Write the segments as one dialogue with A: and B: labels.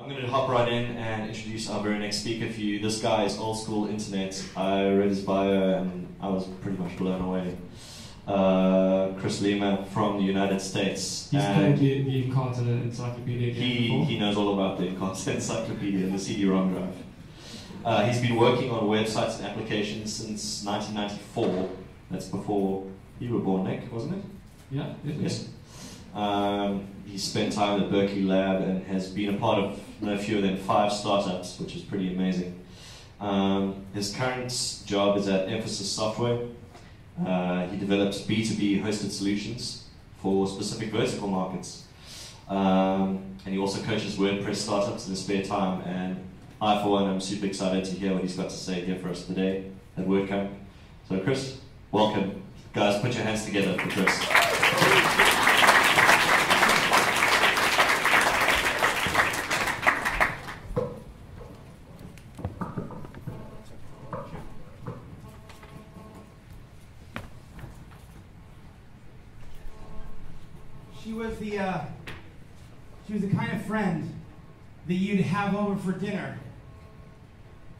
A: I'm going to hop right in and introduce our very next speaker for you. This guy is old school internet. I read his bio and I was pretty much blown away. Uh, Chris Lema from the United States.
B: He's called the, the Encarta Encyclopedia
A: he, he knows all about the Encarta Encyclopedia and the CD-ROM drive. Uh, he's been working on websites and applications since 1994. That's before you were born, Nick, wasn't it?
B: Yeah, it is.
A: Yes. Um, he spent time at Berkeley Lab and has been a part of no fewer than five startups, which is pretty amazing. Um, his current job is at Emphasys Software. Uh, he develops B2B hosted solutions for specific vertical markets. Um, and he also coaches WordPress startups in his spare time. And I, for one, am super excited to hear what he's got to say here for us today at WordCamp. So, Chris, welcome. Guys, put your hands together for Chris.
C: She was the uh, she was the kind of friend that you'd have over for dinner.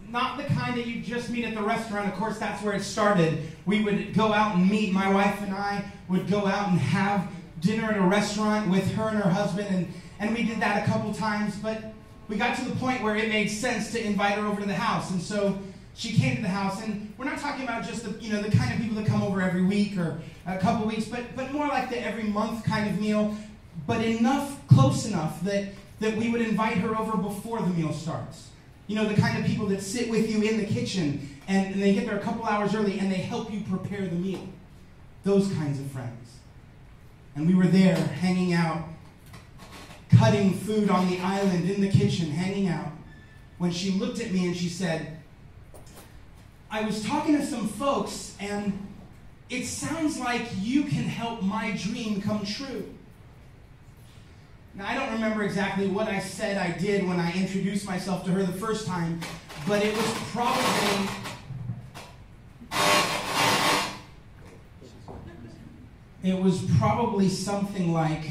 C: Not the kind that you just meet at the restaurant. Of course, that's where it started. We would go out and meet. My wife and I would go out and have dinner at a restaurant with her and her husband, and, and we did that a couple times. But we got to the point where it made sense to invite her over to the house, and so she came to the house. And we're not talking about just the you know the kind of people that come over every week or a couple weeks, but but more like the every month kind of meal. But enough, close enough that that we would invite her over before the meal starts. You know, the kind of people that sit with you in the kitchen and, and they get there a couple hours early and they help you prepare the meal. Those kinds of friends. And we were there hanging out, cutting food on the island in the kitchen, hanging out, when she looked at me and she said, I was talking to some folks and it sounds like you can help my dream come true. Now, I don't remember exactly what I said I did when I introduced myself to her the first time, but it was probably. It was probably something like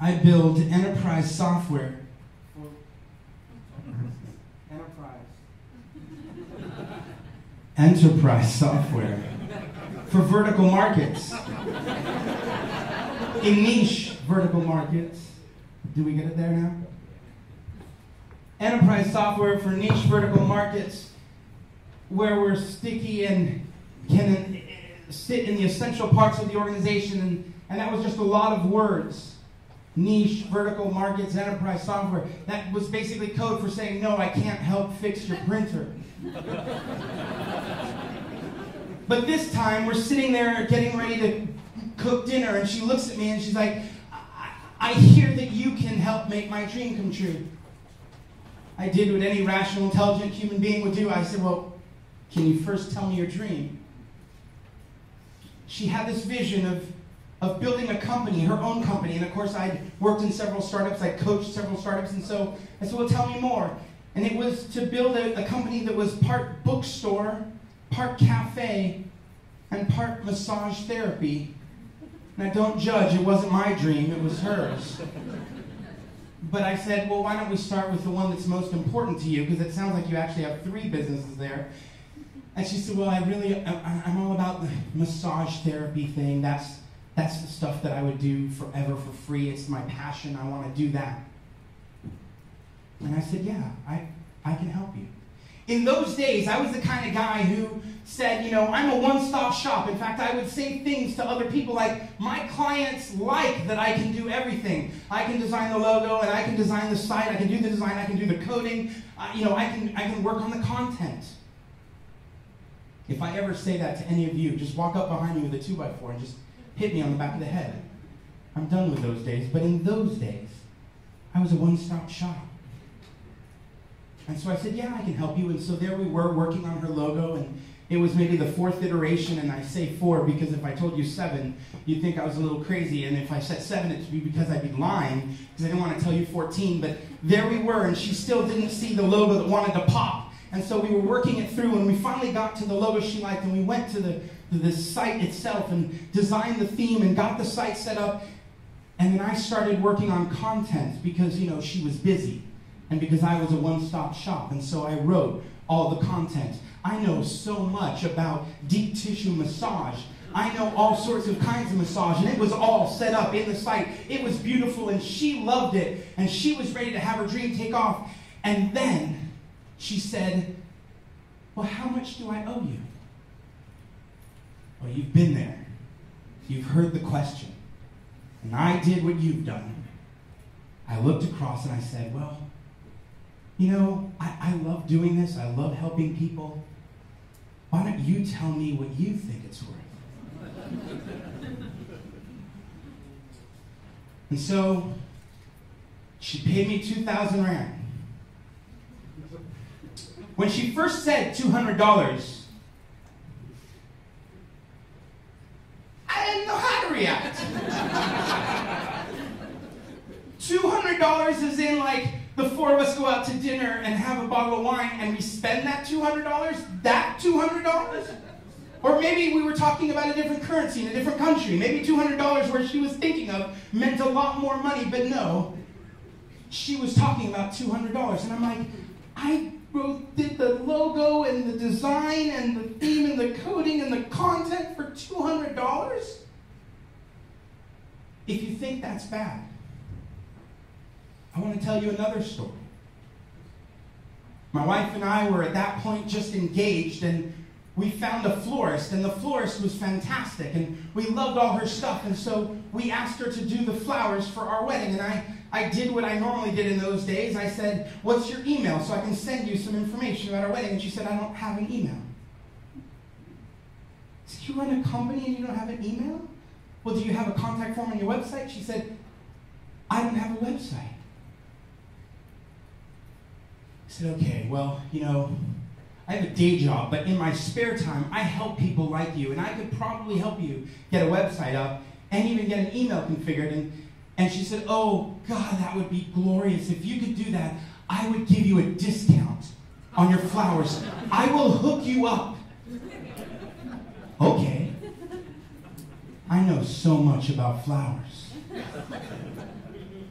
C: I build enterprise software. Enterprise. Enterprise software for vertical markets. In niche vertical markets. Do we get it there now? Enterprise software for niche vertical markets where we're sticky and can uh, sit in the essential parts of the organization. And, and that was just a lot of words. Niche, vertical markets, enterprise software. That was basically code for saying, no, I can't help fix your printer. but this time, we're sitting there getting ready to cook dinner, and she looks at me and she's like, I hear that you can help make my dream come true. I did what any rational, intelligent human being would do. I said, Well, can you first tell me your dream? She had this vision of, of building a company, her own company. And of course, I'd worked in several startups, I'd coached several startups. And so I said, Well, tell me more. And it was to build a, a company that was part bookstore, part cafe, and part massage therapy. Now, don't judge, it wasn't my dream, it was hers. But I said, well, why don't we start with the one that's most important to you? Because it sounds like you actually have three businesses there. And she said, well, I really, I, I'm all about the massage therapy thing. That's, that's the stuff that I would do forever for free. It's my passion. I want to do that. And I said, yeah, I, I can help you. In those days, I was the kind of guy who said, you know, I'm a one stop shop. In fact, I would say things to other people like, my clients like that I can do everything. I can design the logo and I can design the site, I can do the design, I can do the coding, uh, you know, I can, I can work on the content. If I ever say that to any of you, just walk up behind me with a 2x4 and just hit me on the back of the head. I'm done with those days. But in those days, I was a one stop shop. And so I said, Yeah, I can help you. And so there we were working on her logo, and it was maybe the fourth iteration. And I say four because if I told you seven, you'd think I was a little crazy. And if I said seven, it'd be because I'd be lying, because I didn't want to tell you 14. But there we were, and she still didn't see the logo that wanted to pop. And so we were working it through, and we finally got to the logo she liked, and we went to the, to the site itself and designed the theme and got the site set up. And then I started working on content because, you know, she was busy. And because I was a one stop shop. And so I wrote all the content. I know so much about deep tissue massage. I know all sorts of kinds of massage, and it was all set up in the site. It was beautiful, and she loved it, and she was ready to have her dream take off. And then she said, Well, how much do I owe you? Well, you've been there. You've heard the question. And I did what you've done. I looked across and I said, Well, you know, I, I love doing this. I love helping people. Why don't you tell me what you think it's worth? and so she paid me 2,000 Rand. When she first said $200, I didn't know how to react. $200 is in like the four of us go out to dinner and have a bottle of wine and we spend that $200? That $200? Or maybe we were talking about a different currency in a different country. Maybe $200 where she was thinking of meant a lot more money, but no. She was talking about $200. And I'm like, I wrote, did the logo and the design and the theme and the coding and the content for $200? If you think that's bad, I want to tell you another story. My wife and I were at that point just engaged, and we found a florist, and the florist was fantastic, and we loved all her stuff, and so we asked her to do the flowers for our wedding, and I, I did what I normally did in those days. I said, What's your email so I can send you some information about our wedding? And she said, I don't have an email. I said, You run a company and you don't have an email? Well, do you have a contact form on your website? She said, I don't have a website. I said, Okay, well, you know, I have a day job, but in my spare time, I help people like you, and I could probably help you get a website up and even get an email configured. And, and she said, Oh, God, that would be glorious. If you could do that, I would give you a discount on your flowers. I will hook you up. Okay. I know so much about flowers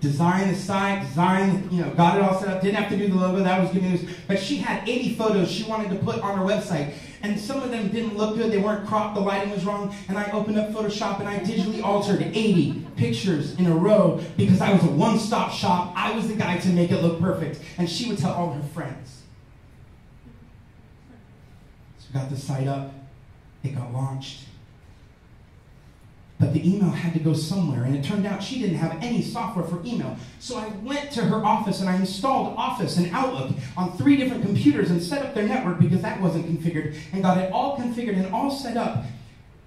C: design the site, design, you know, got it all set up, didn't have to do the logo, that was good news. But she had 80 photos she wanted to put on her website. And some of them didn't look good, they weren't cropped, the lighting was wrong. And I opened up Photoshop and I digitally altered 80 pictures in a row because I was a one stop shop. I was the guy to make it look perfect. And she would tell all her friends. So we got the site up, it got launched. But the email had to go somewhere, and it turned out she didn't have any software for email. So I went to her office and I installed Office and Outlook on three different computers and set up their network because that wasn't configured, and got it all configured and all set up.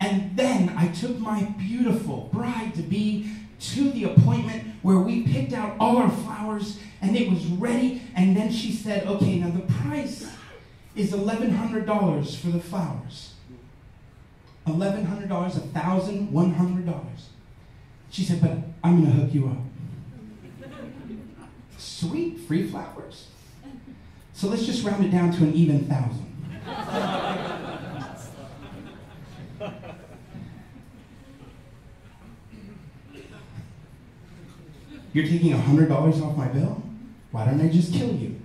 C: And then I took my beautiful bride to be to the appointment where we picked out all our flowers and it was ready. And then she said, Okay, now the price is $1,100 for the flowers. $1,100, $1,100. She said, but I'm going to hook you up. Sweet, free flowers. So let's just round it down to an even thousand. You're taking $100 off my bill? Why don't I just kill you?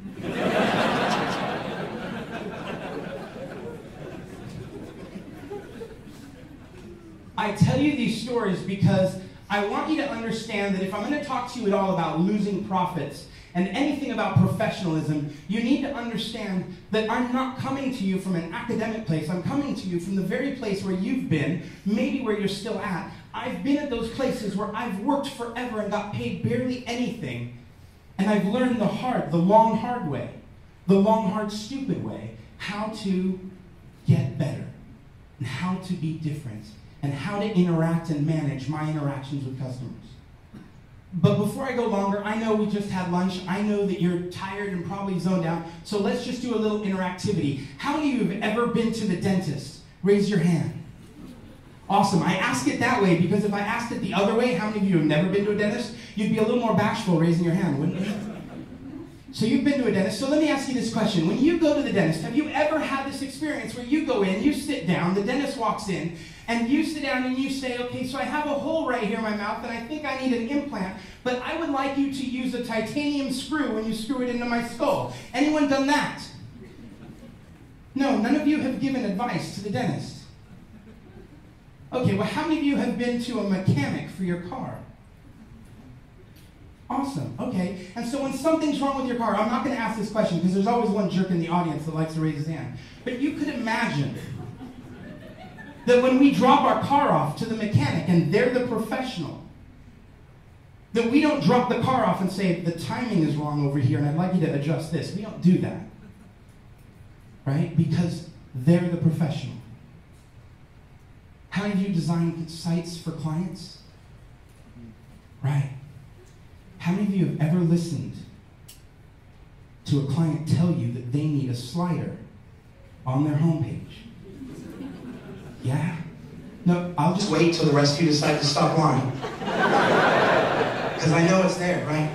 C: I tell you these stories because I want you to understand that if I'm going to talk to you at all about losing profits and anything about professionalism, you need to understand that I'm not coming to you from an academic place. I'm coming to you from the very place where you've been, maybe where you're still at. I've been at those places where I've worked forever and got paid barely anything, and I've learned the hard, the long, hard way, the long, hard, stupid way, how to get better and how to be different and how to interact and manage my interactions with customers. But before I go longer, I know we just had lunch. I know that you're tired and probably zoned out. So let's just do a little interactivity. How many of you have ever been to the dentist? Raise your hand. Awesome. I ask it that way because if I asked it the other way, how many of you have never been to a dentist? You'd be a little more bashful raising your hand, wouldn't you? So you've been to a dentist. So let me ask you this question. When you go to the dentist, have you ever had this experience where you go in, you sit down, the dentist walks in, and you sit down and you say, okay, so I have a hole right here in my mouth and I think I need an implant, but I would like you to use a titanium screw when you screw it into my skull. Anyone done that? No, none of you have given advice to the dentist. Okay, well, how many of you have been to a mechanic for your car? Awesome. Okay. And so when something's wrong with your car, I'm not going to ask this question because there's always one jerk in the audience that likes to raise his hand. But you could imagine that when we drop our car off to the mechanic and they're the professional, that we don't drop the car off and say, the timing is wrong over here and I'd like you to adjust this. We don't do that. Right? Because they're the professional. How of you design sites for clients? Right. How many of you have ever listened to a client tell you that they need a slider on their homepage? Yeah? No, I'll just wait till the rest of you decide to stop lying. Because I know it's there, right?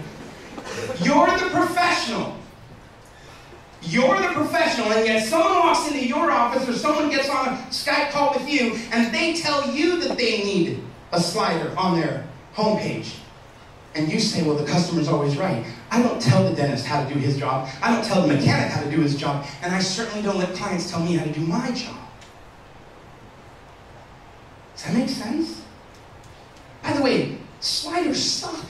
C: You're the professional. You're the professional, and yet someone walks into your office or someone gets on a Skype call with you and they tell you that they need a slider on their homepage. And you say, well, the customer's always right. I don't tell the dentist how to do his job. I don't tell the mechanic how to do his job. And I certainly don't let clients tell me how to do my job. Does that make sense? By the way, sliders suck.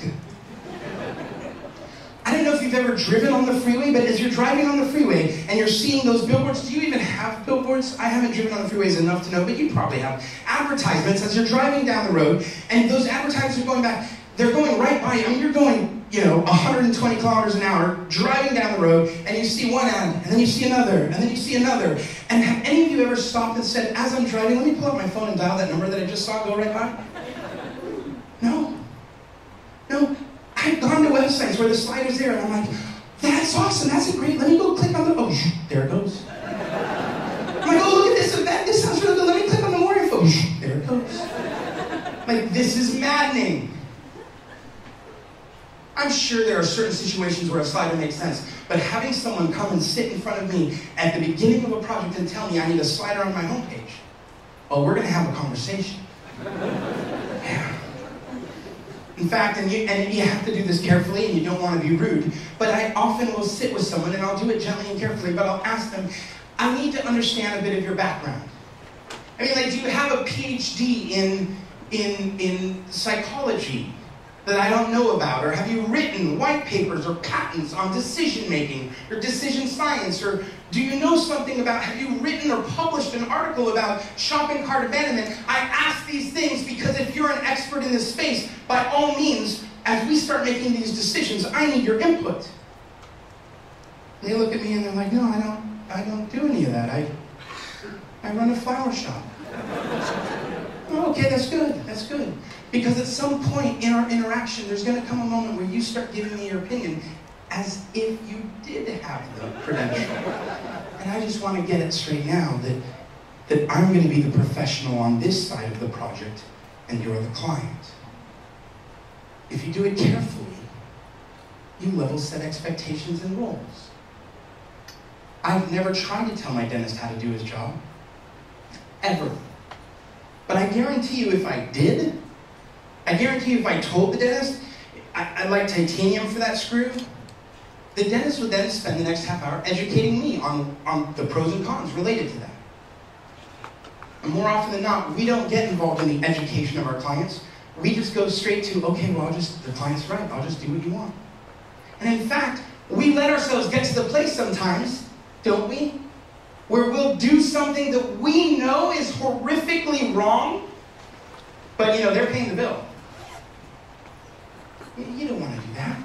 C: I don't know if you've ever driven on the freeway, but as you're driving on the freeway and you're seeing those billboards, do you even have billboards? I haven't driven on the freeways enough to know, but you probably have. Advertisements as you're driving down the road, and those advertisements are going back they're going right by you. Mean, you're going, you know, 120 kilometers an hour, driving down the road, and you see one ad, and then you see another, and then you see another. And have any of you ever stopped and said, as I'm driving, let me pull out my phone and dial that number that I just saw go right by? No. No. I've gone to websites where the slider's there, and I'm like, that's awesome, that's a great, let me go click on the, oh, there it goes. I'm like, oh, look at this event, this sounds really good, let me click on the more info. There it goes. Like, this is maddening. I'm sure there are certain situations where a slider makes sense, but having someone come and sit in front of me at the beginning of a project and tell me I need a slider on my homepage, oh, we're going to have a conversation. In fact, and you, and you have to do this carefully and you don't want to be rude, but I often will sit with someone and I'll do it gently and carefully, but I'll ask them, I need to understand a bit of your background. I mean, like, do you have a PhD in, in, in psychology? That I don't know about? Or have you written white papers or patents on decision making or decision science? Or do you know something about, have you written or published an article about shopping cart abandonment? I ask these things because if you're an expert in this space, by all means, as we start making these decisions, I need your input. And they look at me and they're like, no, I don't, I don't do any of that. I, I run a flower shop. Oh, okay, that's good, that's good. Because at some point in our interaction, there's going to come a moment where you start giving me your opinion as if you did have the credential. And I just want to get it straight now that, that I'm going to be the professional on this side of the project and you're the client. If you do it carefully, you level set expectations and roles. I've never tried to tell my dentist how to do his job. Ever. But I guarantee you, if I did, I guarantee you, if I told the dentist I, would like titanium for that screw, the dentist would then spend the next half hour educating me on, on the pros and cons related to that. And more often than not, we don't get involved in the education of our clients. We just go straight to, okay, well, I'll just, the client's right, I'll just do what you want. And in fact, we let ourselves get to the place sometimes, don't we? Where we'll do something that we know is horrifically wrong, but you know, they're paying the bill. You don't want to do that.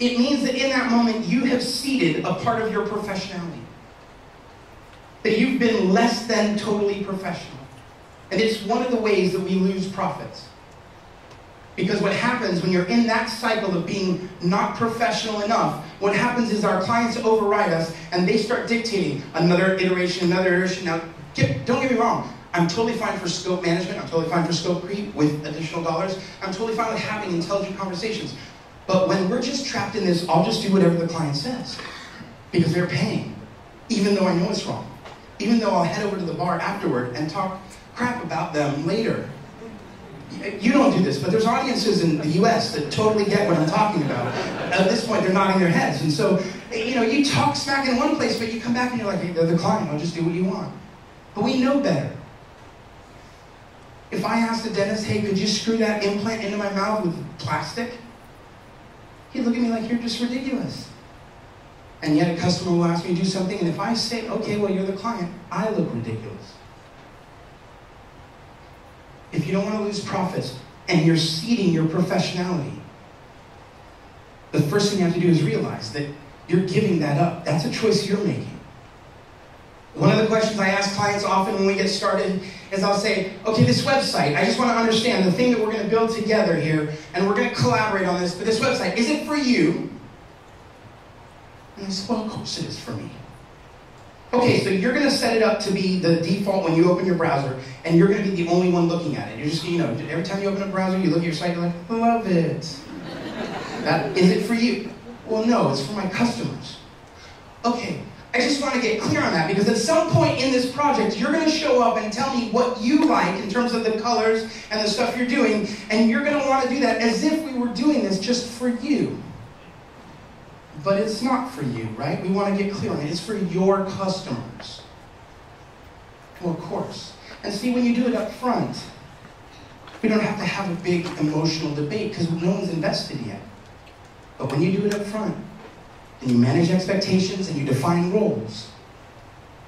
C: It means that in that moment you have ceded a part of your professionality. That you've been less than totally professional. And it's one of the ways that we lose profits. Because what happens when you're in that cycle of being not professional enough, what happens is our clients override us and they start dictating another iteration, another iteration. Now, get, don't get me wrong, I'm totally fine for scope management. I'm totally fine for scope creep with additional dollars. I'm totally fine with having intelligent conversations. But when we're just trapped in this, I'll just do whatever the client says because they're paying, even though I know it's wrong. Even though I'll head over to the bar afterward and talk crap about them later. You don't do this, but there's audiences in the US that totally get what I'm talking about. At this point, they're nodding their heads. And so, you know, you talk smack in one place, but you come back and you're like, they're the client, I'll just do what you want. But we know better. If I asked the dentist, hey, could you screw that implant into my mouth with plastic? He'd look at me like, you're just ridiculous. And yet a customer will ask me to do something, and if I say, okay, well, you're the client, I look ridiculous. Don't want to lose profits and you're ceding your professionality, the first thing you have to do is realize that you're giving that up. That's a choice you're making. One of the questions I ask clients often when we get started is I'll say, okay, this website, I just want to understand the thing that we're going to build together here, and we're going to collaborate on this, but this website, is it for you? And I said, well, of course it is for me. Okay, so you're going to set it up to be the default when you open your browser, and you're going to be the only one looking at it. You're just, you know, every time you open a browser, you look at your site, you're like, love it. That, is it for you? Well, no, it's for my customers. Okay, I just want to get clear on that because at some point in this project, you're going to show up and tell me what you like in terms of the colors and the stuff you're doing, and you're going to want to do that as if we were doing this just for you. But it's not for you, right? We want to get clear on it. It's for your customers. Well, of course. And see, when you do it up front, we don't have to have a big emotional debate because no one's invested yet. But when you do it up front, and you manage expectations and you define roles,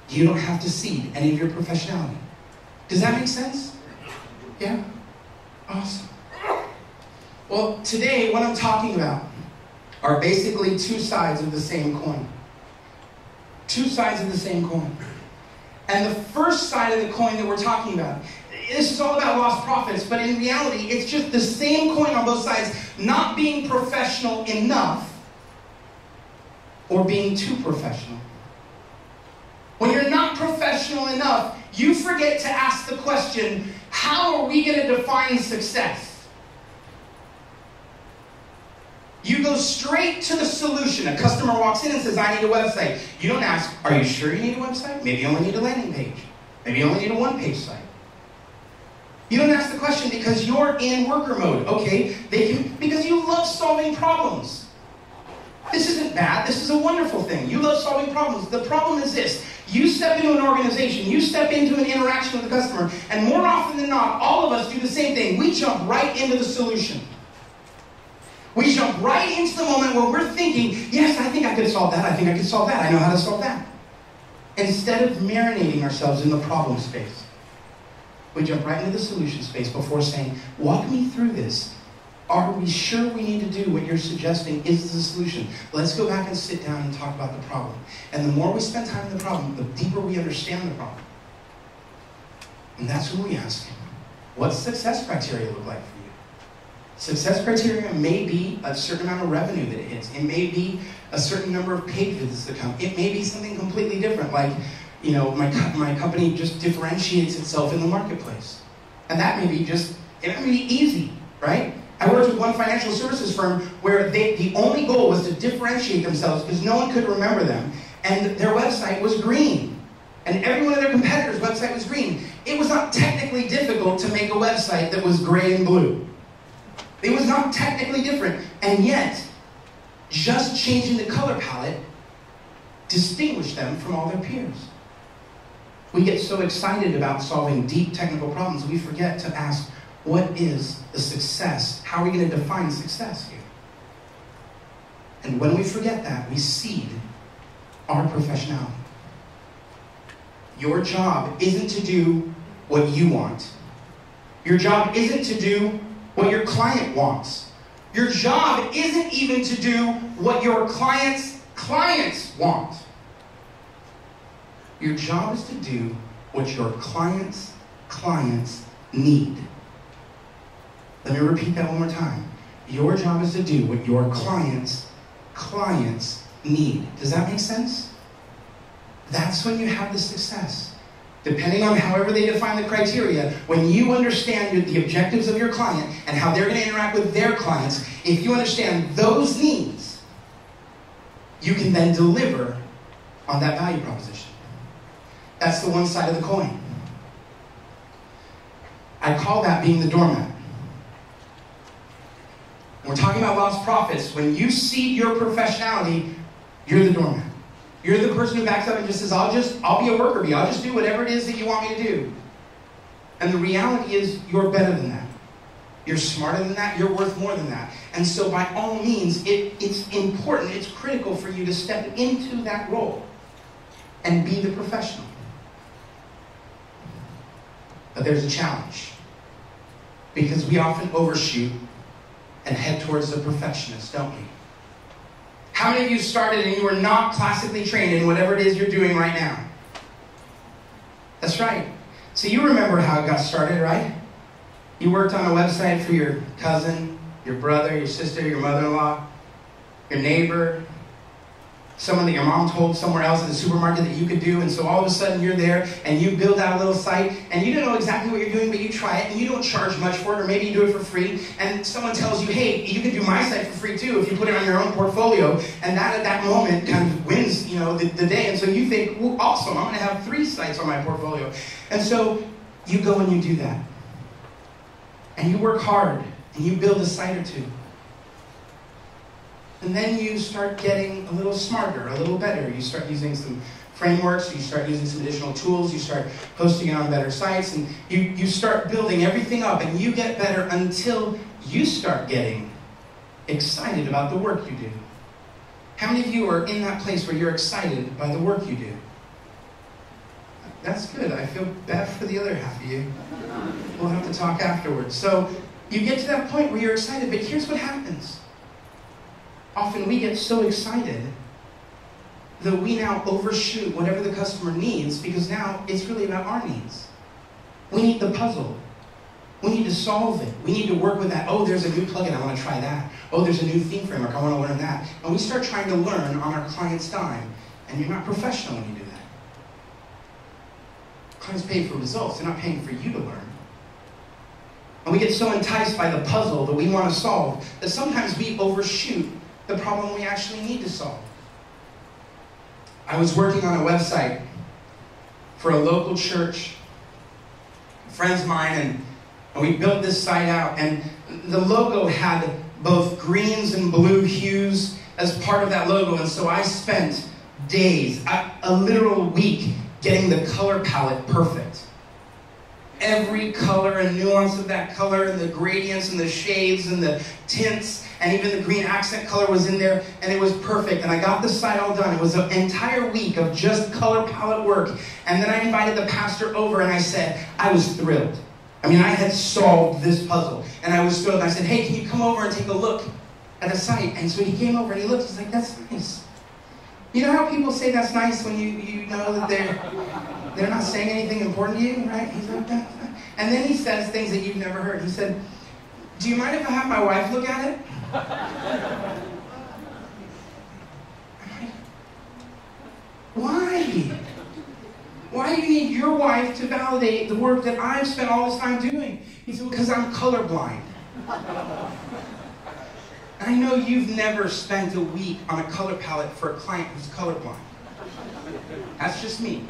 C: you don't have to cede any of your professionality. Does that make sense? Yeah? Awesome. Well, today, what I'm talking about are basically two sides of the same coin. Two sides of the same coin. And the first side of the coin that we're talking about, this is all about lost profits, but in reality, it's just the same coin on both sides, not being professional enough or being too professional. When you're not professional enough, you forget to ask the question how are we going to define success? You go straight to the solution. A customer walks in and says, I need a website. You don't ask, Are you sure you need a website? Maybe you only need a landing page. Maybe you only need a one page site. You don't ask the question because you're in worker mode. Okay, they can, because you love solving problems. This isn't bad. This is a wonderful thing. You love solving problems. The problem is this. You step into an organization, you step into an interaction with the customer, and more often than not, all of us do the same thing. We jump right into the solution. We jump right into the moment where we're thinking, yes, I think I could solve that. I think I could solve that. I know how to solve that. Instead of marinating ourselves in the problem space, we jump right into the solution space before saying, walk me through this. Are we sure we need to do what you're suggesting is the solution? Let's go back and sit down and talk about the problem. And the more we spend time in the problem, the deeper we understand the problem. And that's when we ask, what's success criteria look like for you? Success criteria may be a certain amount of revenue that it hits. It may be a certain number of page visits that come. It may be something completely different, like, you know, my, my company just differentiates itself in the marketplace. And that may be just, it may be easy, right? I worked with one financial services firm where they, the only goal was to differentiate themselves because no one could remember them. And their website was green. And every one of their competitors' website was green. It was not technically difficult to make a website that was gray and blue. It was not technically different. And yet, just changing the color palette distinguished them from all their peers. We get so excited about solving deep technical problems, we forget to ask, what is the success? How are we going to define success here? And when we forget that, we cede our professionality. Your job isn't to do what you want. Your job isn't to do what your client wants. Your job isn't even to do what your client's clients want. Your job is to do what your client's clients need. Let me repeat that one more time. Your job is to do what your clients' clients need. Does that make sense? That's when you have the success. Depending on however they define the criteria, when you understand the objectives of your client and how they're going to interact with their clients, if you understand those needs, you can then deliver on that value proposition. That's the one side of the coin. I call that being the doormat. We're talking about lost profits. When you see your professionality, you're the doormat. You're the person who backs up and just says, I'll just, I'll be a worker bee. I'll just do whatever it is that you want me to do. And the reality is, you're better than that. You're smarter than that. You're worth more than that. And so, by all means, it, it's important, it's critical for you to step into that role and be the professional. But there's a challenge. Because we often overshoot and head towards the perfectionist, don't we? How many of you started and you were not classically trained in whatever it is you're doing right now? That's right. So you remember how it got started, right? You worked on a website for your cousin, your brother, your sister, your mother in law, your neighbor, someone that your mom told somewhere else in the supermarket that you could do, and so all of a sudden you're there and you build out a little site and you don't know exactly what you're doing, but you try it and you don't charge much for it, or maybe you do it for free, and someone tells you, hey, you can do my site for free too if you put it on your own portfolio, and that at that moment kind of wins, you know, the, the day, and so you think, well, awesome, I'm gonna have three sites on my portfolio. And so you go and you do that. And you work hard and you build a site or two. And then you start getting a little smarter, a little better. You start using some frameworks, you start using some additional tools, you start posting it on better sites, and you, you start building everything up, and you get better until you start getting excited about the work you do. How many of you are in that place where you're excited by the work you do? That's good. I feel bad for the other half of you. We'll have to talk afterwards. So you get to that point where you're excited, but here's what happens often we get so excited that we now overshoot whatever the customer needs because now it's really about our needs. We need the puzzle. We need to solve it. We need to work with that. Oh, there's a new plugin, I want to try that. Oh, there's a new theme framework, I want to learn that. And we start trying to learn on our client's dime. And you're not professional when you do that. Clients pay for results, they're not paying for you to learn. And we get so enticed by the puzzle that we want to solve that sometimes we overshoot the problem we actually need to solve. I was working on a website for a local church, friends of mine, and, and we built this site out. And the logo had both greens and blue hues as part of that logo. And so I spent days, a, a literal week, getting the color palette perfect every color and nuance of that color and the gradients and the shades and the tints and even the green accent color was in there and it was perfect and i got the site all done it was an entire week of just color palette work and then i invited the pastor over and i said i was thrilled i mean i had solved this puzzle and i was thrilled i said hey can you come over and take a look at the site and so he came over and he looked he's like that's nice you know how people say that's nice when you, you know that they're they're not saying anything important to you, right? He's like, that. And then he says things that you've never heard. He said, Do you mind if I have my wife look at it? Why? Why do you need your wife to validate the work that I've spent all this time doing? He said, Because I'm colorblind. I know you've never spent a week on a color palette for a client who's colorblind. That's just me.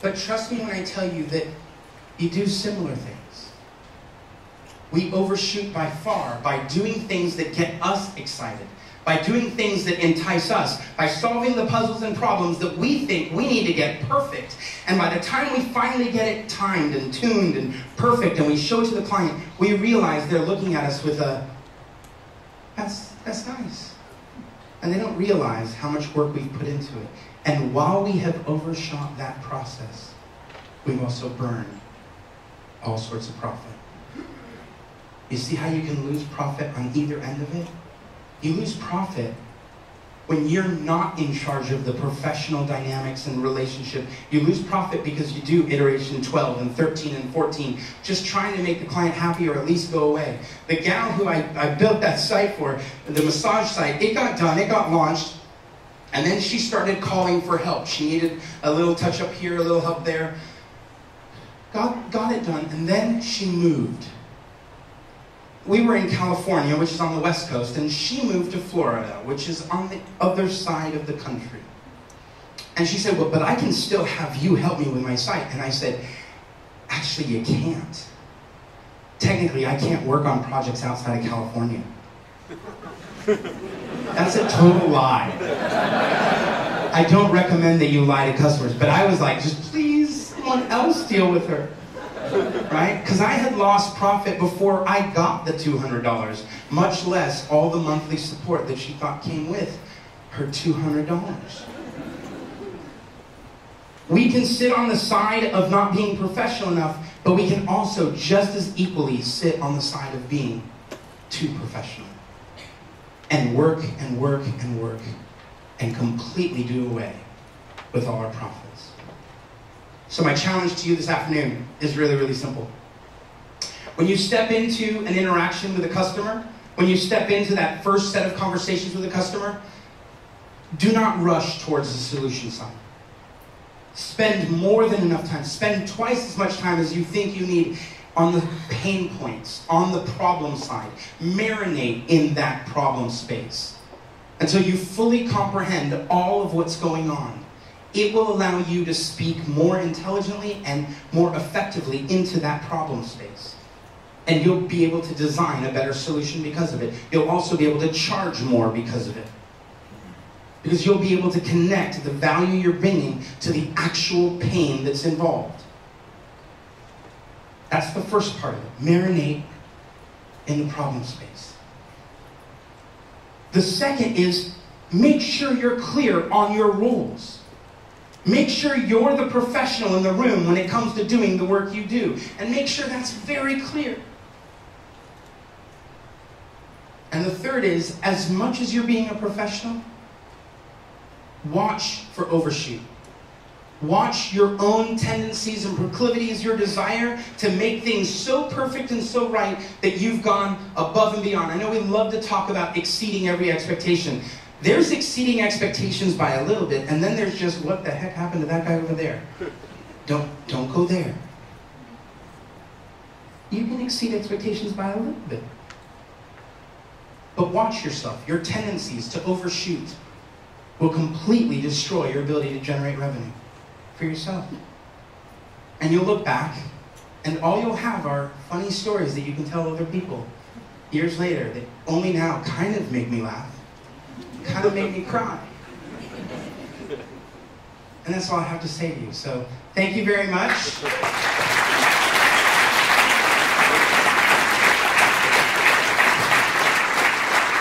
C: But trust me when I tell you that you do similar things. We overshoot by far by doing things that get us excited, by doing things that entice us, by solving the puzzles and problems that we think we need to get perfect. And by the time we finally get it timed and tuned and perfect and we show it to the client, we realize they're looking at us with a, that's, that's nice. And they don't realize how much work we've put into it. And while we have overshot that process, we've also burned all sorts of profit. You see how you can lose profit on either end of it? You lose profit when you're not in charge of the professional dynamics and relationship. You lose profit because you do iteration 12 and 13 and 14, just trying to make the client happy or at least go away. The gal who I, I built that site for, the massage site, it got done, it got launched, And then she started calling for help. She needed a little touch up here, a little help there. Got, got it done, and then she moved. We were in California, which is on the west coast, and she moved to Florida, which is on the other side of the country. And she said, Well, but I can still have you help me with my site. And I said, Actually, you can't. Technically, I can't work on projects outside of California. That's a total lie. I don't recommend that you lie to customers, but I was like, just please, someone else deal with her. Right? Because I had lost profit before I got the $200, much less all the monthly support that she thought came with her $200. We can sit on the side of not being professional enough, but we can also just as equally sit on the side of being too professional. And work and work and work and completely do away with all our profits. So, my challenge to you this afternoon is really, really simple. When you step into an interaction with a customer, when you step into that first set of conversations with a customer, do not rush towards the solution side. Spend more than enough time. Spend twice as much time as you think you need on the pain points, on the problem side. Marinate in that problem space until you fully comprehend all of what's going on. It will allow you to speak more intelligently and more effectively into that problem space. And you'll be able to design a better solution because of it. You'll also be able to charge more because of it because you'll be able to connect the value you're bringing to the actual pain that's involved. That's the first part of it. Marinate in the problem space. The second is make sure you're clear on your roles. Make sure you're the professional in the room when it comes to doing the work you do. And make sure that's very clear. And the third is as much as you're being a professional, Watch for overshoot. Watch your own tendencies and proclivities, your desire to make things so perfect and so right that you've gone above and beyond. I know we love to talk about exceeding every expectation. There's exceeding expectations by a little bit, and then there's just what the heck happened to that guy over there. Don't don't go there. You can exceed expectations by a little bit. But watch yourself, your tendencies to overshoot will completely destroy your ability to generate revenue for yourself. And you'll look back, and all you'll have are funny stories that you can tell other people years later that only now kind of make me laugh, kind of make me cry. And that's all I have to say to you. So thank you very much.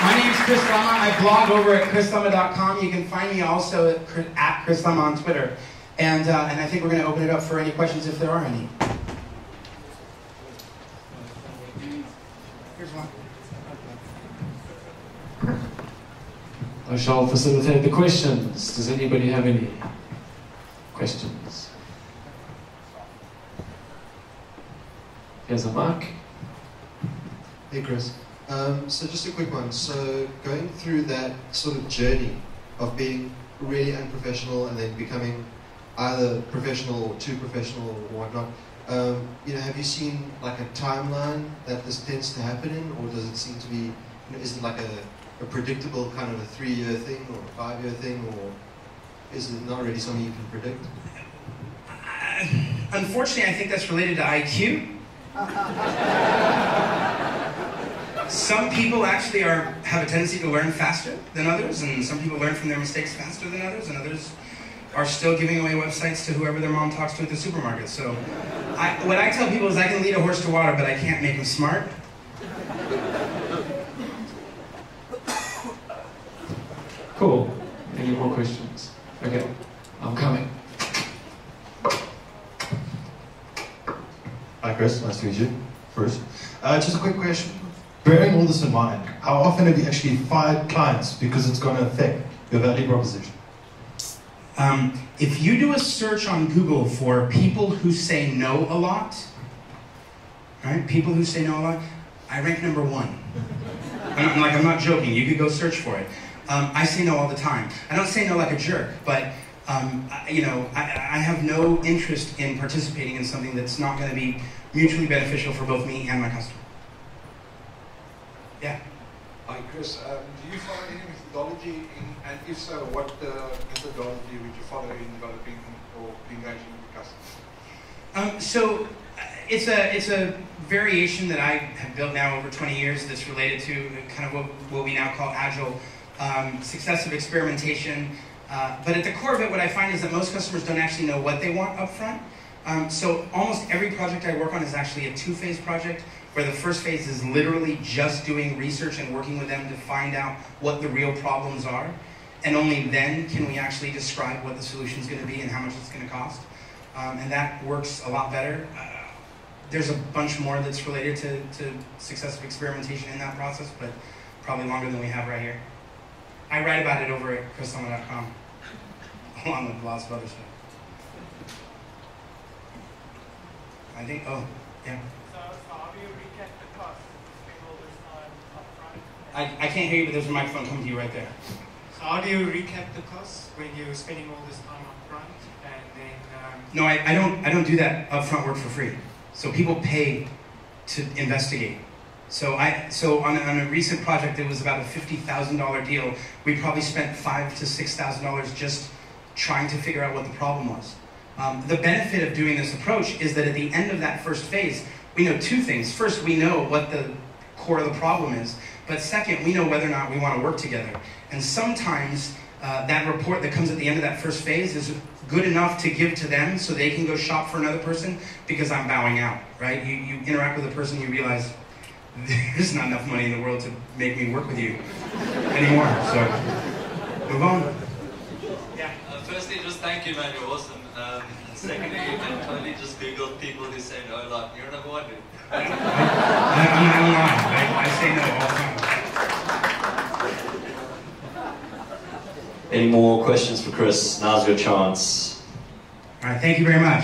C: My name is Chris Lema. I blog over at chrislema.com. You can find me also at, Chris Lema on Twitter. And, uh, and I think we're going to open it up for any questions if there are any. Here's one.
D: I shall facilitate the questions. Does anybody have any questions? Here's a mic.
E: Hey, Chris. Um, so just a quick one. So going through that sort of journey of being really unprofessional and then becoming either professional or too professional or whatnot, um, you know, have you seen like a timeline that this tends to happen in, or does it seem to be, you know, is it like a, a predictable kind of a three-year thing or a five-year thing, or is it not really something you can predict?
C: Uh, unfortunately, I think that's related to IQ. some people actually are have a tendency to learn faster than others, and some people learn from their mistakes faster than others, and others are still giving away websites to whoever their mom talks to at the supermarket. So, I, what I tell people is I can lead a horse to water, but I can't make him smart.
D: Any more questions? Okay, I'm coming.
F: Hi, Chris. Nice to meet you. First, uh, just a quick question bearing all this in mind, how often have you actually fired clients because it's going to affect your value proposition?
C: Um, if you do a search on Google for people who say no a lot, right? People who say no a lot, I rank number one. I'm, like, I'm not joking. You could go search for it. Um, I say no all the time. I don't say no like a jerk, but um, I, you know, I, I have no interest in participating in something that's not going to be mutually beneficial for both me and my customer. Yeah.
G: Hi, Chris. Um, do you follow any methodology, in, and if so, what uh, methodology would you follow in developing or engaging with customers?
C: Um, so uh, it's a it's a variation that I have built now over 20 years that's related to kind of what, what we now call agile um, successive experimentation. Uh, but at the core of it, what I find is that most customers don't actually know what they want up front. Um, so almost every project I work on is actually a two-phase project where the first phase is literally just doing research and working with them to find out what the real problems are. And only then can we actually describe what the solution is going to be and how much it's going to cost. Um, and that works a lot better. Uh, there's a bunch more that's related to, to successive experimentation in that process, but probably longer than we have right here. I write about it over at chrislema.com, along with lots of other stuff. I think, oh, yeah.
H: So, so how do you recap the cost? All this time upfront?
C: I, I can't hear you, but there's a microphone coming to you right there.
H: So how do you recap the cost when you're spending all this time upfront and then? Um,
C: No, I, I don't I don't do that upfront work for free. So people pay to investigate. So I so on, on a recent project it was about a fifty thousand dollar deal. We probably spent five to six thousand dollars just trying to figure out what the problem was. Um, the benefit of doing this approach is that at the end of that first phase, we know two things. First, we know what the core of the problem is, but second, we know whether or not we want to work together. And sometimes uh, that report that comes at the end of that first phase is good enough to give to them so they can go shop for another person because I'm bowing out, right? You, you interact with a person, you realize there's not enough money in the world to make me work with you anymore. So move on.
H: yeah.
I: Uh, firstly, just thank you, man. You're awesome. Um, and secondly, you can totally just Google people who say no, like, you're number one, dude.
C: I, I'm not gonna. I, I say no all the time.
A: Any more questions for Chris? Now's your chance.
C: All right, thank you very much.